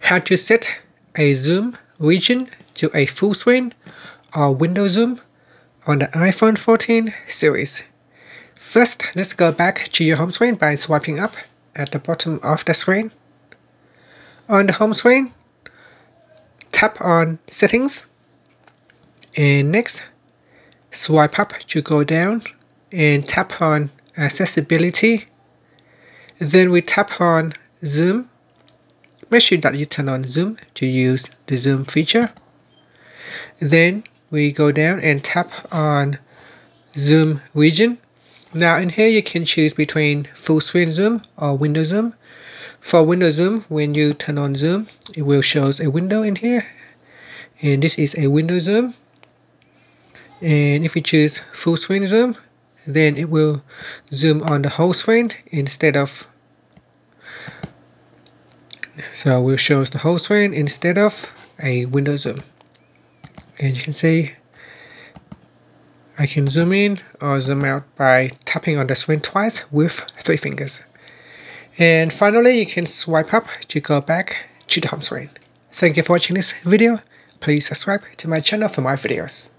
how to set a zoom region to a full screen or window zoom on the iPhone 14 series. First, let's go back to your home screen by swiping up at the bottom of the screen. On the home screen, tap on Settings and next swipe up to go down and tap on Accessibility. Then we tap on Zoom Make sure that you turn on zoom to use the zoom feature. Then we go down and tap on zoom region. Now in here you can choose between full screen zoom or window zoom. For window zoom, when you turn on zoom, it will show a window in here. And this is a window zoom. And if you choose full screen zoom, then it will zoom on the whole screen instead of so we'll show us the whole screen instead of a window zoom. And you can see I can zoom in or zoom out by tapping on the screen twice with three fingers. And finally, you can swipe up to go back to the home screen. Thank you for watching this video. Please subscribe to my channel for more videos.